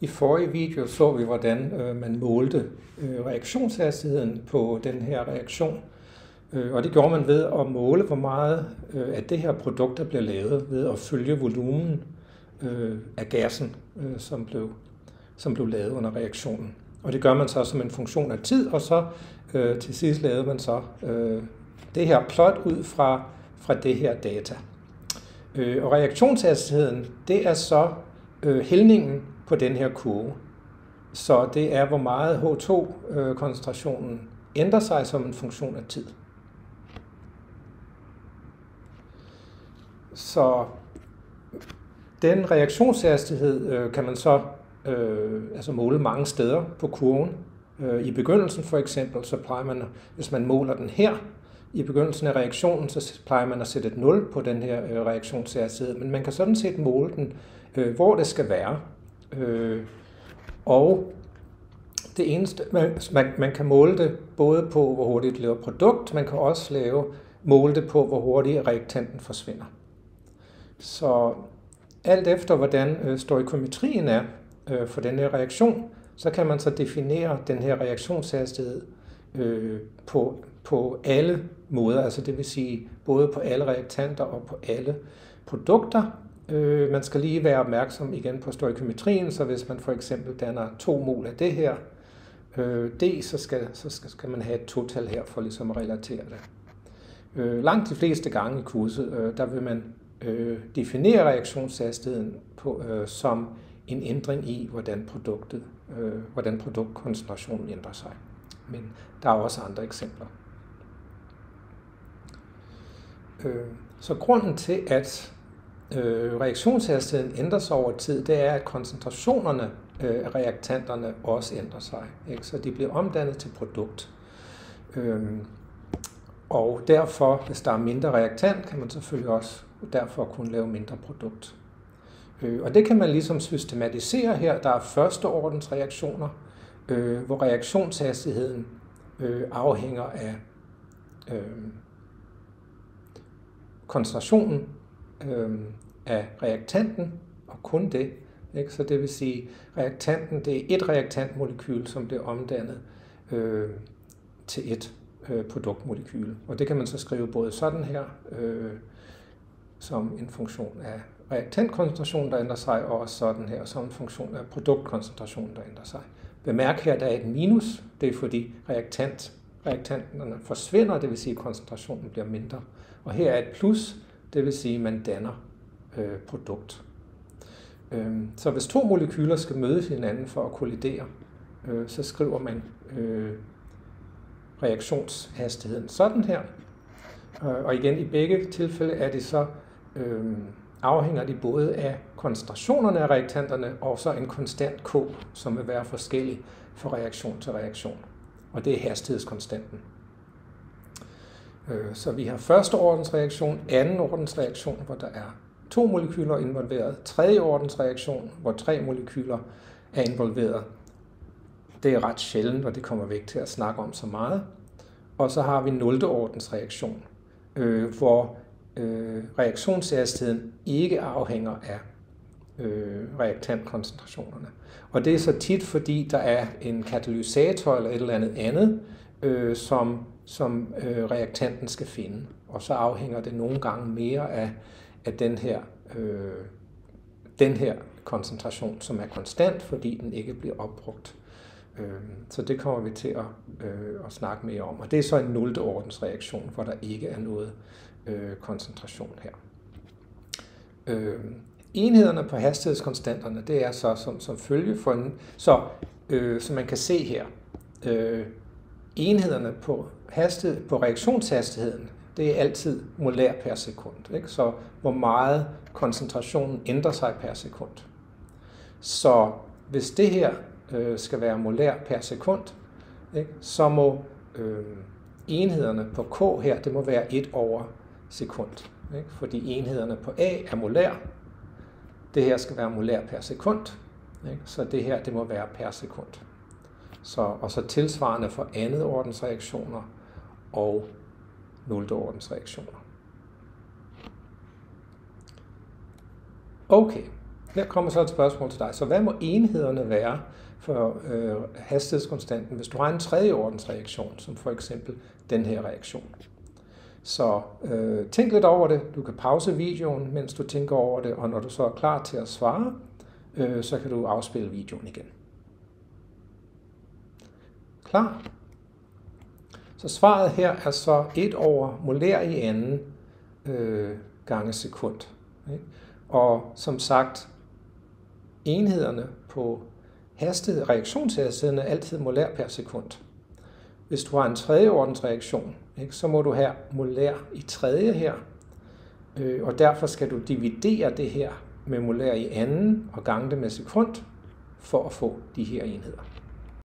I forrige video så vi, hvordan øh, man målte øh, reaktionshastigheden på den her reaktion. Øh, og det gjorde man ved at måle, hvor meget øh, af det her produkt, der bliver lavet, ved at følge volumen øh, af gassen, øh, som, blev, som blev lavet under reaktionen. Og det gør man så som en funktion af tid, og så øh, til sidst lavede man så øh, det her plot ud fra, fra det her data. Øh, og reaktionshastigheden, det er så øh, hældningen på den her kurve. Så det er, hvor meget H2-koncentrationen øh, ændrer sig som en funktion af tid. Så den reaktionshastighed øh, kan man så øh, altså måle mange steder på kurven. Øh, I begyndelsen for eksempel, så plejer man, hvis man måler den her, i begyndelsen af reaktionen, så plejer man at sætte et 0 på den her øh, reaktionshastighed, men man kan sådan set måle den, øh, hvor det skal være. Øh, og det eneste, man, man, man kan måle det både på, hvor hurtigt det laver produkt, man kan også lave, måle det på, hvor hurtigt reaktanten forsvinder. Så alt efter, hvordan øh, stoikometrien er øh, for den her reaktion, så kan man så definere den her reaktionshastighed øh, på, på alle måder, altså det vil sige både på alle reaktanter og på alle produkter. Øh, man skal lige være opmærksom igen på stoikometrien, så hvis man for eksempel danner to mol af det her, øh, D, så skal, så skal, skal man have et total her for ligesom at relatere det. Øh, langt de fleste gange i kurset, øh, der vil man øh, definere reaktionshastigheden på, øh, som en ændring i, hvordan produktet, øh, hvordan produktkoncentrationen ændrer sig. Men der er også andre eksempler. Øh, så grunden til, at øh, reaktionshastigheden ændrer sig over tid, det er, at koncentrationerne øh, af reaktanterne også ændrer sig. Ikke? Så de bliver omdannet til produkt. Øhm, og derfor, hvis der er mindre reaktant, kan man selvfølgelig også derfor kunne lave mindre produkt. Øh, og det kan man ligesom systematisere her. Der er første ordens reaktioner, øh, hvor reaktionshastigheden øh, afhænger af øh, koncentrationen øh, af reaktanten, og kun det. Ikke? Så det vil sige, reaktanten det er et reaktantmolekyl, som bliver omdannet øh, til et øh, produktmolekyl. Og det kan man så skrive både sådan her, øh, som en funktion af reaktantkoncentration, der ændrer sig, og også sådan her, som en funktion af produktkoncentration, der ændrer sig. Bemærk her, at der er et minus. Det er fordi reaktant, reaktanterne forsvinder, det vil sige, at koncentrationen bliver mindre. Og her er et plus, det vil sige, at man danner øh, produkt. Øh, så hvis to molekyler skal møde hinanden for at kollidere, øh, så skriver man øh, reaktionshastigheden sådan her. Øh, og igen, i begge tilfælde er det så øh, afhænger de både af koncentrationerne af reaktanterne og så en konstant K, som vil være forskellig fra reaktion til reaktion. Og det er hastighedskonstanten. Øh, så vi har første ordens reaktion, anden ordens reaktion, hvor der er to molekyler involveret, tredje ordens reaktion, hvor tre molekyler er involveret. Det er ret sjældent, og det kommer vi ikke til at snakke om så meget. Og så har vi 0. ordens reaktion, øh, hvor øh, reaktionshastigheden ikke afhænger af øh, reaktantkoncentrationerne. Og det er så tit, fordi der er en katalysator eller et eller andet andet, øh, som, som øh, reaktanten skal finde. Og så afhænger det nogle gange mere af, af den, her, øh, den her koncentration, som er konstant, fordi den ikke bliver opbrugt. Øh, så det kommer vi til at, øh, at snakke mere om. Og det er så en 0. ordens reaktion, hvor der ikke er noget øh, koncentration her. Øh, enhederne på hastighedskonstanterne, det er så som, som følge for en, så øh, som man kan se her, øh, enhederne på, hastighed, på reaktionshastigheden, det er altid molær per sekund. Ikke? Så hvor meget koncentrationen ændrer sig per sekund. Så hvis det her øh, skal være molær per sekund, ikke? så må øh, enhederne på K her, det må være 1 over sekund. Ikke? Fordi enhederne på A er molær. Det her skal være molær per sekund. Ikke? Så det her det må være per sekund. Så, og så tilsvarende for andet ordens reaktioner og 0. ordens reaktioner. Okay, Her kommer så et spørgsmål til dig. Så hvad må enhederne være for øh, hastighedskonstanten, hvis du har en tredje ordens reaktion, som for eksempel den her reaktion? Så øh, tænk lidt over det. Du kan pause videoen, mens du tænker over det, og når du så er klar til at svare, øh, så kan du afspille videoen igen. Klar? Så svaret her er så 1 over molær i anden øh, gange sekund. Ikke? Og som sagt, enhederne på hastighed, reaktionshastigheden er altid molær per sekund. Hvis du har en tredje ordens reaktion, ikke, så må du have molær i tredje her, øh, og derfor skal du dividere det her med molær i anden og gange det med sekund for at få de her enheder.